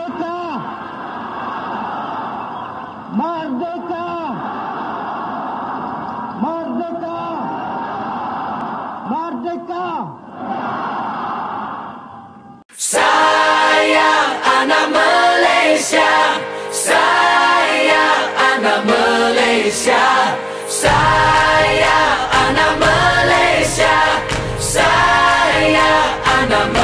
merdeka! Merdeka! Merdeka! Merdeka! Saya anak Malaysia. Saya anak Malaysia. Saya anak Malaysia. Saya anak Malaysia.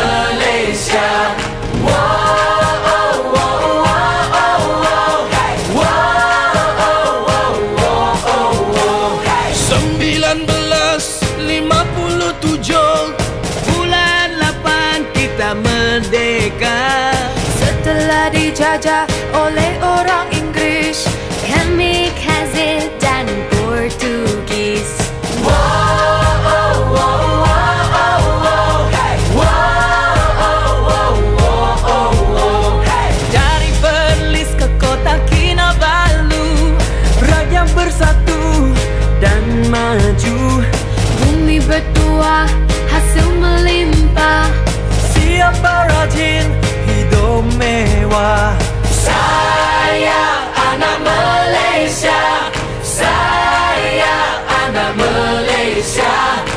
Setelah dijajah oleh orang Inggris. Kami Kamikaze dan Portugis. Bertuah hasil melimpah. Siapa rajin Shout.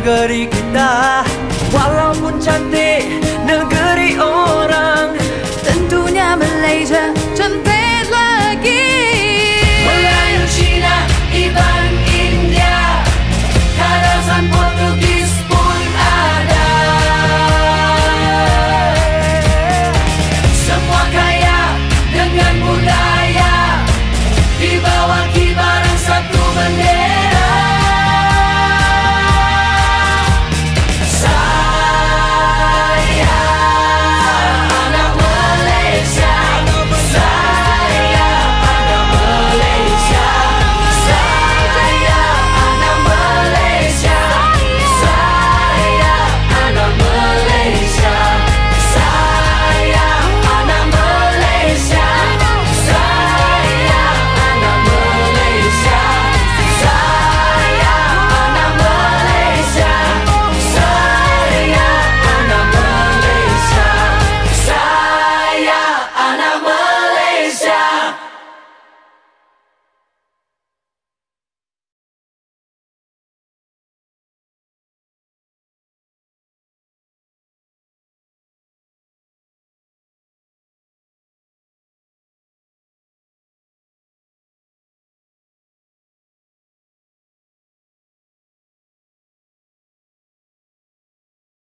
negeri kita. Walaupun cantik negeri orang Tentunya Malaysia cantik lagi. Melayu, Cina, Iban, India Kadasan Portugis pun ada. Semua kaya dengan budaya Di bawah kibaran satu bendera.